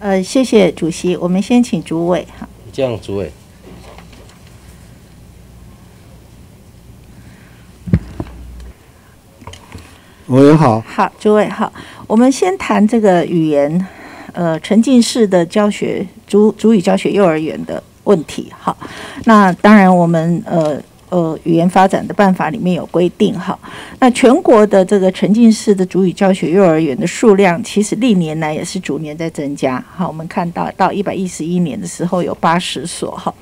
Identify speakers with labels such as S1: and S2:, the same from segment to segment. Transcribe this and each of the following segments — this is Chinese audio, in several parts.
S1: 呃，谢谢主席，我们先请主委哈。
S2: 这样，主委。
S3: 委员好，
S1: 好，诸位好，我们先谈这个语言，呃，沉浸式的教学，主主语教学幼儿园的问题。好，那当然我们呃呃语言发展的办法里面有规定。哈，那全国的这个沉浸式的主语教学幼儿园的数量，其实历年来也是逐年在增加。好，我们看到到一百一十一年的时候有八十所。哈，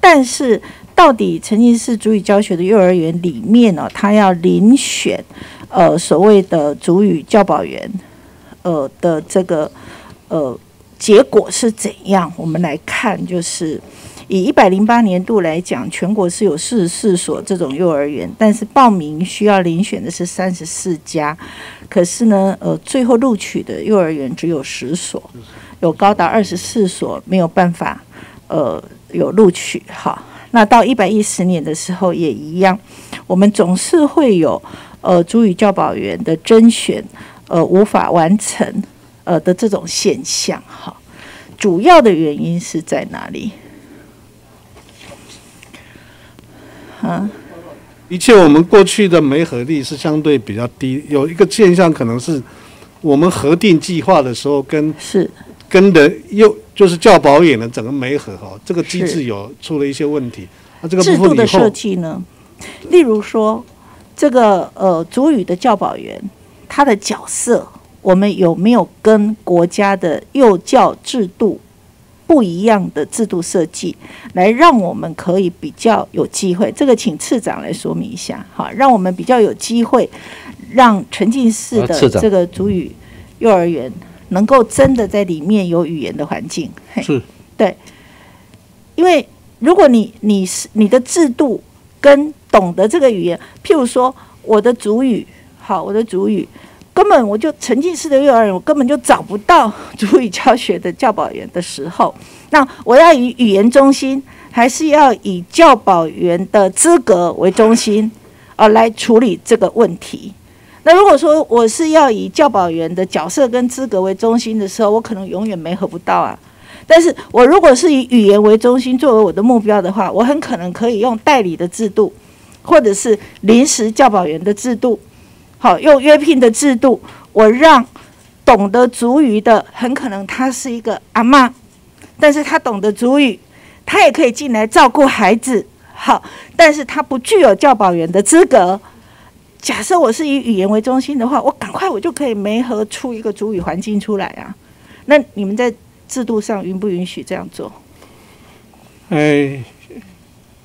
S1: 但是到底沉浸式主语教学的幼儿园里面呢，他要遴选。呃，所谓的主语教保员，呃的这个呃结果是怎样？我们来看，就是以一百零八年度来讲，全国是有四十四所这种幼儿园，但是报名需要遴选的是三十四家，可是呢，呃，最后录取的幼儿园只有十所，有高达二十四所没有办法呃有录取。哈，那到一百一十年的时候也一样，我们总是会有。呃，主语教保员的甄选，呃，无法完成，呃的这种现象，哈，主要的原因是在哪里？
S3: 啊，一切我们过去的媒合力是相对比较低，有一个现象可能是我们核定计划的时候跟
S1: 是
S3: 跟的又就是教保员的整个媒合哈，这个机制有出了一些问题。那这个
S1: 制度的设计呢？例如说。这个呃，主语的教保员，他的角色，我们有没有跟国家的幼教制度不一样的制度设计，来让我们可以比较有机会？这个请次长来说明一下，好，让我们比较有机会，让沉浸式的这个主语幼儿园能够真的在里面有语言的环境。
S3: 是，
S1: 对，因为如果你你是你的制度跟懂得这个语言，譬如说我的主语，好，我的主语根本我就沉浸式的幼儿园，我根本就找不到主语教学的教保员的时候，那我要以语言中心，还是要以教保员的资格为中心，呃，来处理这个问题？那如果说我是要以教保员的角色跟资格为中心的时候，我可能永远没合不到啊。但是我如果是以语言为中心作为我的目标的话，我很可能可以用代理的制度。或者是临时教保员的制度，好用约聘的制度，我让懂得主语的，很可能他是一个阿妈，但是他懂得主语，他也可以进来照顾孩子，好，但是他不具有教保员的资格。假设我是以语言为中心的话，我赶快我就可以媒合出一个主语环境出来啊。那你们在制度上允不允许这样做？
S4: 哎。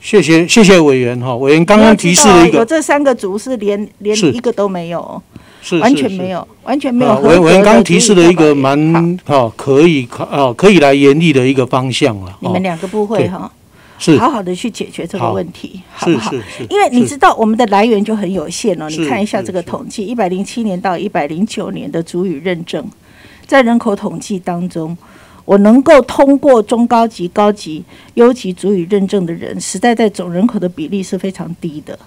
S4: 谢谢谢谢委员哈，委员刚刚提示了一个，
S1: 有这三个族是连连一个都没有，
S4: 是
S1: 完全没有，完全没有。
S4: 委委员刚刚提示了一个蛮哈可以可啊可以来严厉的一个方向了。
S1: 你们两个部会哈，
S4: 是
S1: 好好的去解决这个问题，好不好？因为你知道我们的来源就很有限哦，你看一下这个统计，一百零七年到一百零九年的主语认证，在人口统计当中。我能够通过中高级、高级、优级主语认证的人，实在在总人口的比例是非常低的。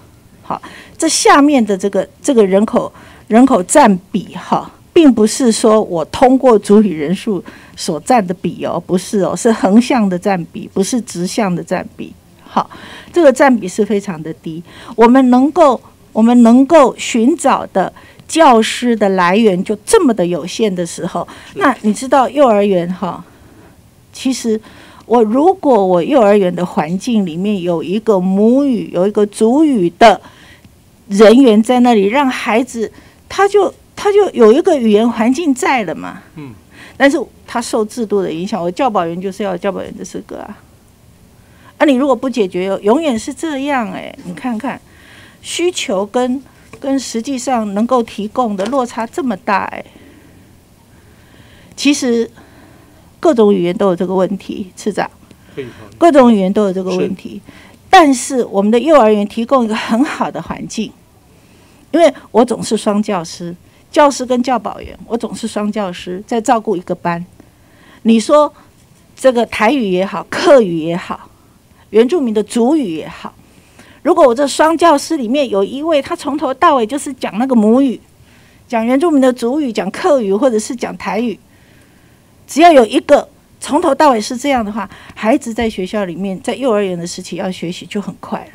S1: 好，这下面的这个这个人口人口占比哈，并不是说我通过主语人数所占的比哦，不是哦，是横向的占比，不是直向的占比。好，这个占比是非常的低。我们能够我们能够寻找的。教师的来源就这么的有限的时候，那你知道幼儿园哈？其实我如果我幼儿园的环境里面有一个母语、有一个主语的人员在那里，让孩子他就他就有一个语言环境在了嘛。嗯。但是他受制度的影响，我教保员就是要教保员的资格啊。啊，你如果不解决，永远是这样哎。你看看需求跟。跟实际上能够提供的落差这么大哎，其实各种语言都有这个问题，次长，各种语言都有这个问题，但是我们的幼儿园提供一个很好的环境，因为我总是双教师，教师跟教保员，我总是双教师在照顾一个班。你说这个台语也好，客语也好，原住民的主语也好。如果我这双教师里面有一位，他从头到尾就是讲那个母语，讲原住民的族语，讲客语或者是讲台语，只要有一个从头到尾是这样的话，孩子在学校里面，在幼儿园的时期要学习就很快了。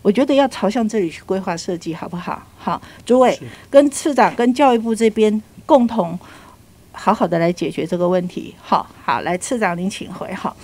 S1: 我觉得要朝向这里去规划设计，好不好？好，诸位跟次长跟教育部这边共同好好的来解决这个问题。好好，来次长您请回。好。